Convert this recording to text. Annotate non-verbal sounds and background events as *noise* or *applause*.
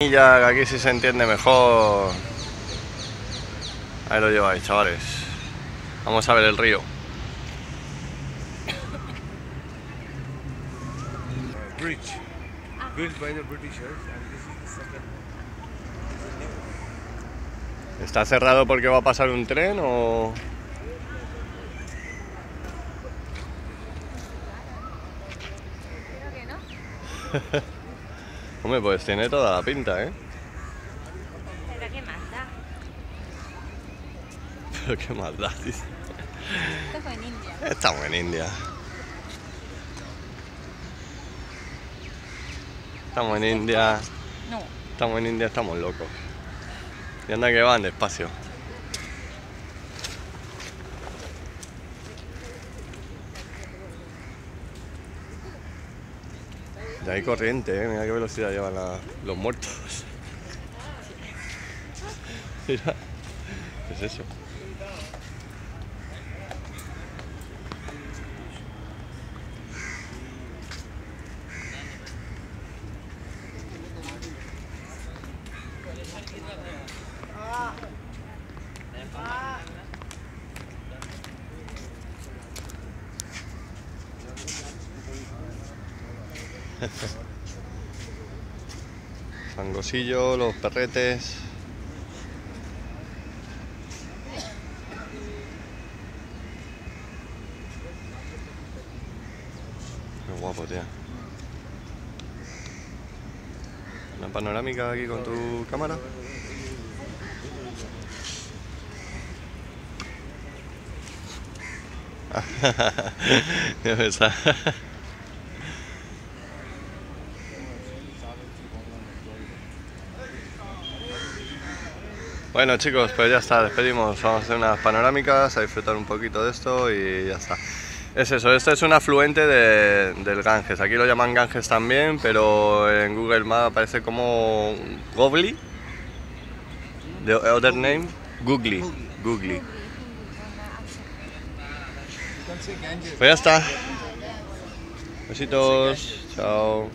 Ya que aquí sí se entiende mejor. Ahí lo lleváis, chavales. Vamos a ver el río. bridge built by the Britishers and this is the second ¿Está cerrado porque va a pasar un tren o...? Creo que no. *laughs* Hombre, pues tiene toda la pinta, ¿eh? Pero qué más *laughs* da. Pero qué más da, dice. Esto fue en India. Estamos en India. Estamos en India. No. Estamos en India, estamos locos. Y anda que van despacio. Ya hay corriente, ¿eh? mira qué velocidad llevan los muertos. *laughs* Mira, ¿qué es eso? *laughs* Fangosillo, los perretes. Qué guapo, tía. Una panorámica aquí con tu cámara. *laughs* Ya *laughs* Bueno chicos, pues ya está, despedimos. Vamos a hacer unas panorámicas, a disfrutar un poquito de esto y ya está. Es eso, este es un afluente de- del Ganges. Aquí lo llaman Ganges también, pero en Google Maps aparece como Gobli. The other name? Googly. Googly. Pues ya está. Besitos. Chao.